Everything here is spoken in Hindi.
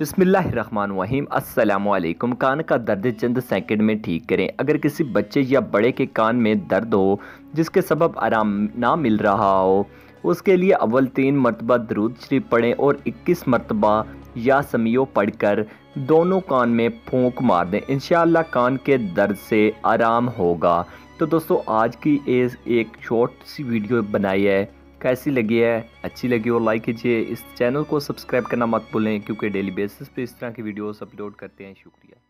बिसमीम असलकुम कान का दर्द चंद सेकंड में ठीक करें। अगर किसी बच्चे या बड़े के कान में दर्द हो, जिसके सबब आराम ना मिल रहा हो, उसके लिए अव्वल तीन मरतबा दरूद शरीफ पढ़ें और 21 मरतबा या समियो पढ़कर दोनों कान में फूंक मार दें। इन कान के दर्द से आराम होगा। तो दोस्तों, आज की एक शॉर्ट सी वीडियो बनाई है। कैसी लगी है, अच्छी लगी हो लाइक कीजिए। इस चैनल को सब्सक्राइब करना मत भूलें, क्योंकि डेली बेसिस पे इस तरह की वीडियोस अपलोड करते हैं। शुक्रिया।